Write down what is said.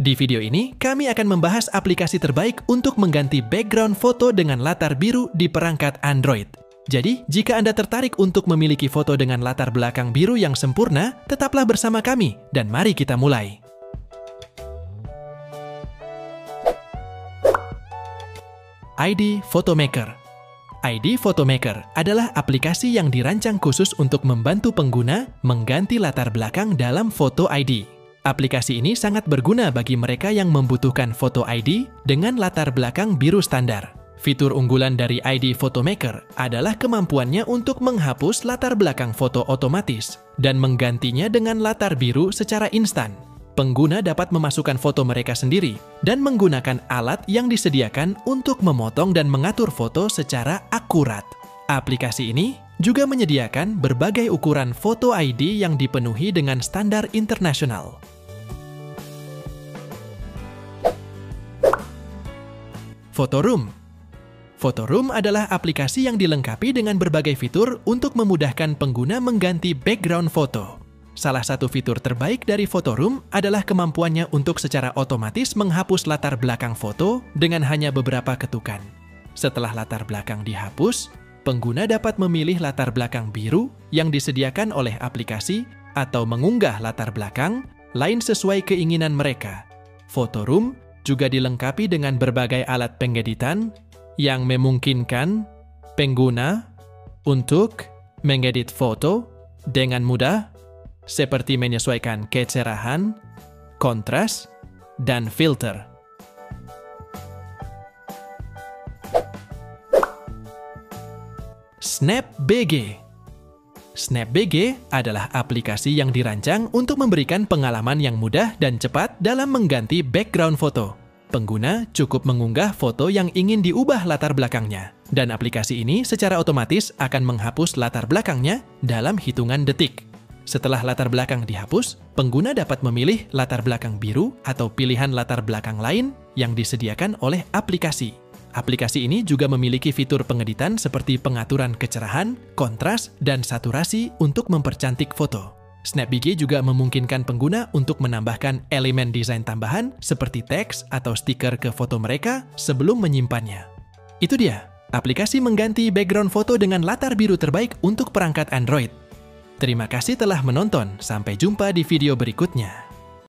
Di video ini, kami akan membahas aplikasi terbaik untuk mengganti background foto dengan latar biru di perangkat Android. Jadi, jika Anda tertarik untuk memiliki foto dengan latar belakang biru yang sempurna, tetaplah bersama kami dan mari kita mulai. ID Photomaker ID Photomaker adalah aplikasi yang dirancang khusus untuk membantu pengguna mengganti latar belakang dalam foto ID. Aplikasi ini sangat berguna bagi mereka yang membutuhkan foto ID dengan latar belakang biru standar. Fitur unggulan dari ID Photomaker adalah kemampuannya untuk menghapus latar belakang foto otomatis dan menggantinya dengan latar biru secara instan pengguna dapat memasukkan foto mereka sendiri dan menggunakan alat yang disediakan untuk memotong dan mengatur foto secara akurat. Aplikasi ini juga menyediakan berbagai ukuran foto ID yang dipenuhi dengan standar internasional. Photoroom Photoroom adalah aplikasi yang dilengkapi dengan berbagai fitur untuk memudahkan pengguna mengganti background foto. Salah satu fitur terbaik dari Photoroom adalah kemampuannya untuk secara otomatis menghapus latar belakang foto dengan hanya beberapa ketukan. Setelah latar belakang dihapus, pengguna dapat memilih latar belakang biru yang disediakan oleh aplikasi atau mengunggah latar belakang lain sesuai keinginan mereka. Photoroom juga dilengkapi dengan berbagai alat pengeditan yang memungkinkan pengguna untuk mengedit foto dengan mudah seperti menyesuaikan kecerahan, kontras, dan filter. SnapBG SnapBG adalah aplikasi yang dirancang untuk memberikan pengalaman yang mudah dan cepat dalam mengganti background foto. Pengguna cukup mengunggah foto yang ingin diubah latar belakangnya, dan aplikasi ini secara otomatis akan menghapus latar belakangnya dalam hitungan detik. Setelah latar belakang dihapus, pengguna dapat memilih latar belakang biru atau pilihan latar belakang lain yang disediakan oleh aplikasi. Aplikasi ini juga memiliki fitur pengeditan seperti pengaturan kecerahan, kontras, dan saturasi untuk mempercantik foto. SnapBG juga memungkinkan pengguna untuk menambahkan elemen desain tambahan seperti teks atau stiker ke foto mereka sebelum menyimpannya. Itu dia, aplikasi mengganti background foto dengan latar biru terbaik untuk perangkat Android. Terima kasih telah menonton. Sampai jumpa di video berikutnya.